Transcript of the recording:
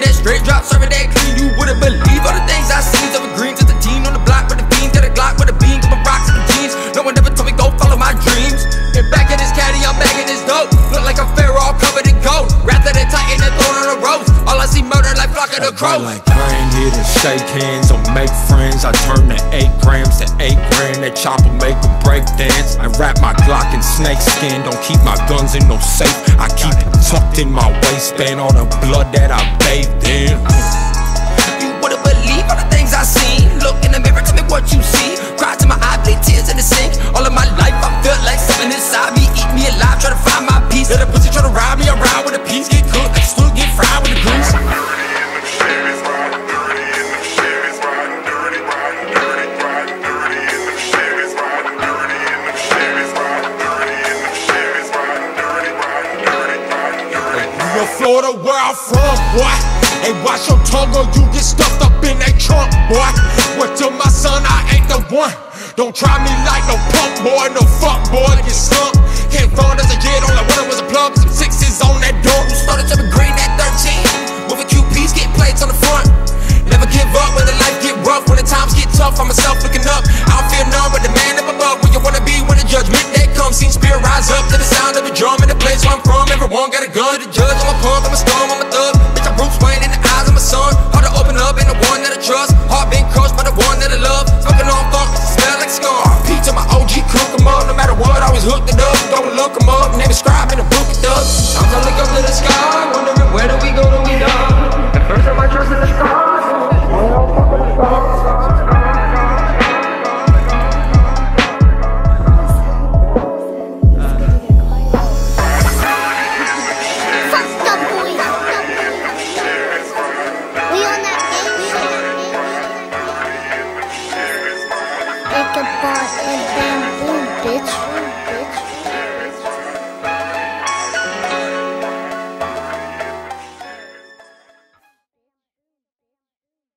the onion, that straight drop, serving that clean. You wouldn't believe all the things I seen. Evergreen to the team on the block with the beans, got a Glock with the beans, my rocks and the jeans. No one ever told me go follow my dreams. And back in this caddy, I'm back in this dope. Look like a pharaoh all covered in gold. Rather than tighten and thrown on the rose. All I see murder like flock of the crows. Here to shake hands or make friends. I turn the eight grams to eight grand. That chopper make a break dance. I wrap my Glock in snake skin. Don't keep my guns in no safe. I keep it tucked in my waistband. All the blood that I bathed in. You wouldn't believe all the things I seen. Look in the mirror, tell me what you see. Cry to my eye, bleed tears in the sink. All of my Florida, where I'm from, boy. Hey, watch your tongue or you get stuffed up in that trunk, boy. What to my son, I ain't the one. Don't try me like no punk boy, no fuck boy, get slumped. Came from as a kid, all I wanted was a plug, some sixes on that door. Who Started to be green at 13. with Moving QPs, get plates on the front. Never give up when the life get rough, when the times get tough. I'm myself looking up. I don't feel numb, but the man up above. Where you wanna be when the judgment day comes. Seen spirit rise up to the sound of a drum in the place where I'm from. Everyone got a gun to the judge. I'm a punk, I'm a storm, I'm a like a boss and bamboo, bitch.